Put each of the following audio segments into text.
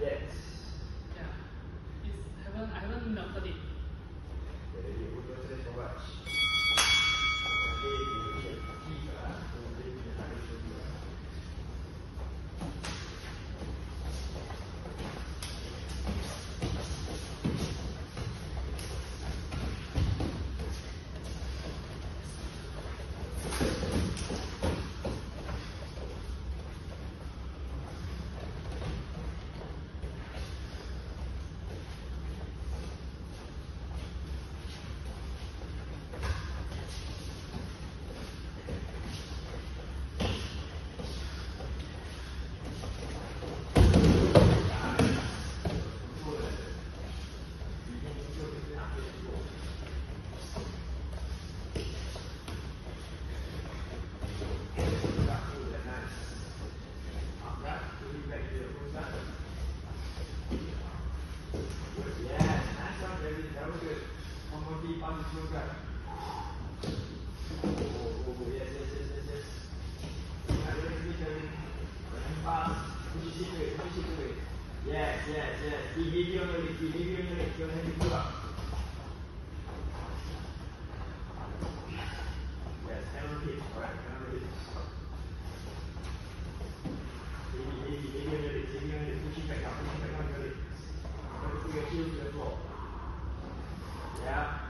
Yes. 何? Yes, yes, yes. Di video di video ni, jangan dibuat. Yes. Yeah, yes, yes, yes. Yes. Stand up, stand up, stand up, stand up. Yes, yes, stand up. Nice one. Good, very good. Small, small, small. Keep grabbing your feet. Small, Kevin. Small, yes. Keep grabbing your feet, keep grabbing your feet. One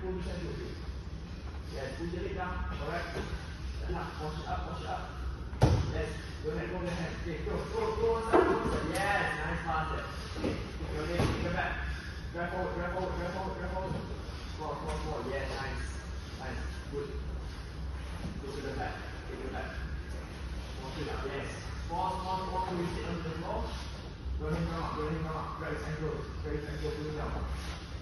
Your hand towards you. Yes, your leg down. Correct. Stand up, push up, push up. Yes, go ahead, go ahead. Okay, go, go, go one side, go. Yes, nice pass. Your leg, it back. Grab forward, grab forward, grab forward, grab forward. Forward, forward. Yeah, nice. Nice. Good. Go to the back. Take it back. Walk it up, yes. Small, small, so you sit on the floor. Go ahead, come up, go ahead, come up. Grab his ankle. Grab his ankle, pull it down.